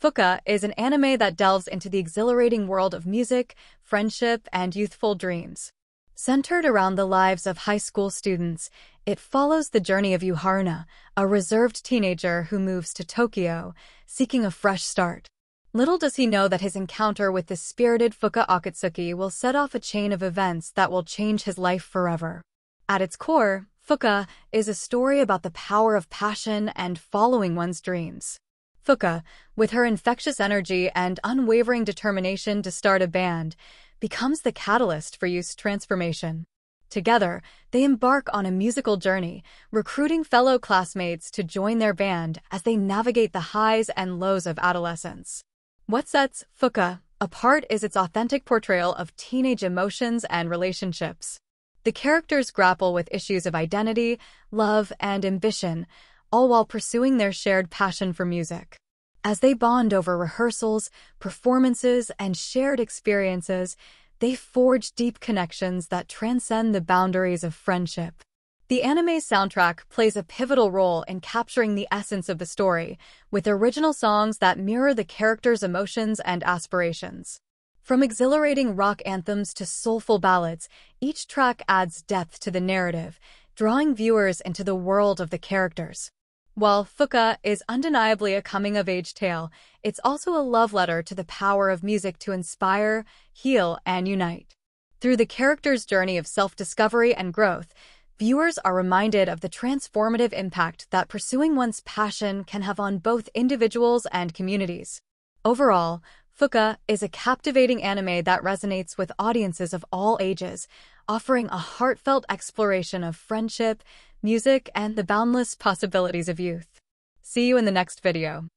Fuuka is an anime that delves into the exhilarating world of music, friendship, and youthful dreams. Centered around the lives of high school students, it follows the journey of Yu Haruna, a reserved teenager who moves to Tokyo, seeking a fresh start. Little does he know that his encounter with the spirited Fuuka Akatsuki will set off a chain of events that will change his life forever. At its core, Fuuka is a story about the power of passion and following one's dreams. Fuuka, with her infectious energy and unwavering determination to start a band, becomes the catalyst for Yu's transformation. Together, they embark on a musical journey, recruiting fellow classmates to join their band as they navigate the highs and lows of adolescence. What sets Fuuka apart is its authentic portrayal of teenage emotions and relationships. The characters grapple with issues of identity, love, and ambition, all while pursuing their shared passion for music. As they bond over rehearsals, performances, and shared experiences, they forge deep connections that transcend the boundaries of friendship. The anime's soundtrack plays a pivotal role in capturing the essence of the story, with original songs that mirror the characters' emotions and aspirations. From exhilarating rock anthems to soulful ballads, each track adds depth to the narrative, drawing viewers into the world of the characters. While Fuuka is undeniably a coming-of-age tale, it's also a love letter to the power of music to inspire, heal, and unite. Through the character's journey of self-discovery and growth, viewers are reminded of the transformative impact that pursuing one's passion can have on both individuals and communities. Overall, Fuuka is a captivating anime that resonates with audiences of all ages, offering a heartfelt exploration of friendship, music, and the boundless possibilities of youth. See you in the next video.